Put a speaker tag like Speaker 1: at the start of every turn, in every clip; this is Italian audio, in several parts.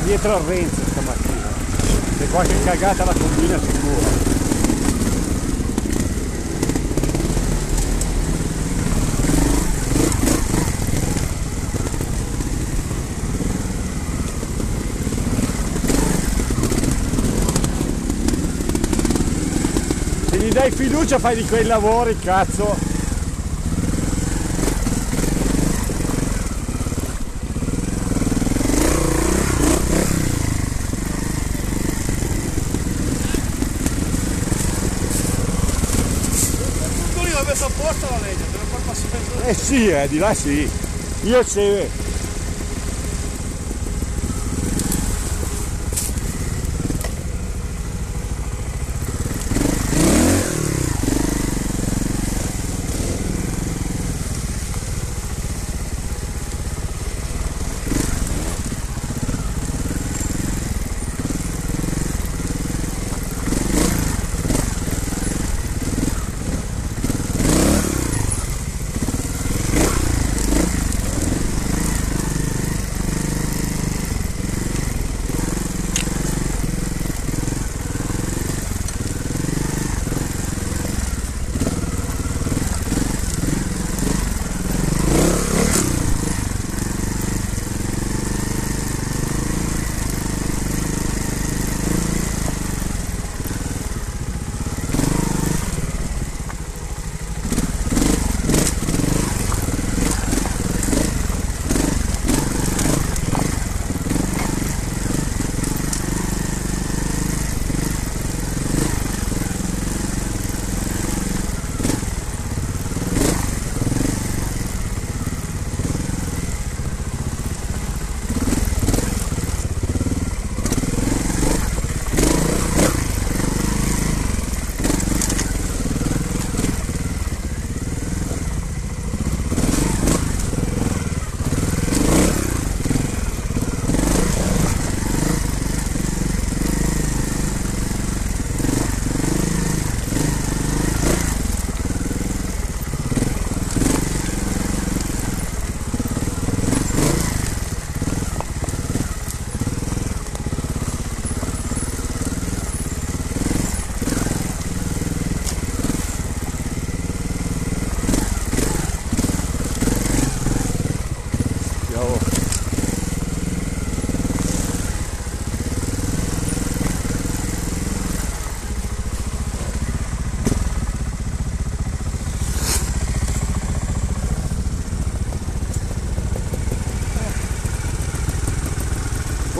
Speaker 1: dietro a Renzo stamattina. Se qualche cagata la combina sicuro. Se gli dai fiducia fai di quei lavori, cazzo.
Speaker 2: L'ho messo apposta la legge, non far passare.
Speaker 1: Eh sì, eh, di là sì. Io se...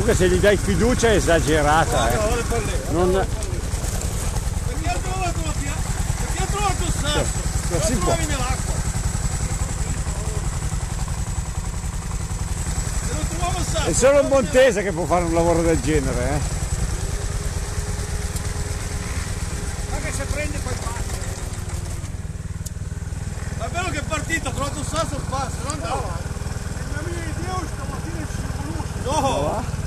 Speaker 1: Comunque se gli dai fiducia è esagerata, eh.
Speaker 2: Guarda per lì.
Speaker 1: Non...
Speaker 2: Perché ha trovato la pia- Perché ha trovato il sasso?
Speaker 1: non si può.
Speaker 2: nell'acqua. Se non trovavo il sasso.
Speaker 1: È solo
Speaker 2: lo
Speaker 1: un montese che può fare un lavoro del genere, eh.
Speaker 2: Ma che se prende poi passa. Ma è bello che è partito, ha trovato il sasso e passa, non andava. No!